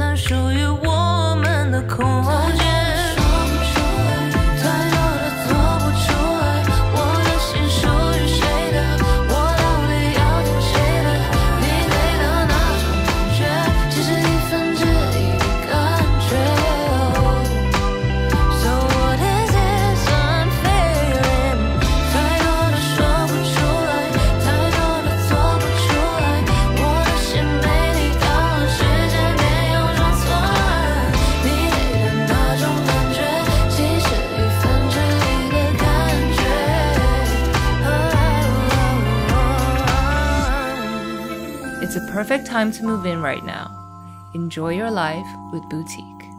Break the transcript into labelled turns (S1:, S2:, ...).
S1: 曾属于我 It's a perfect time to move in right now. Enjoy your life with Boutique.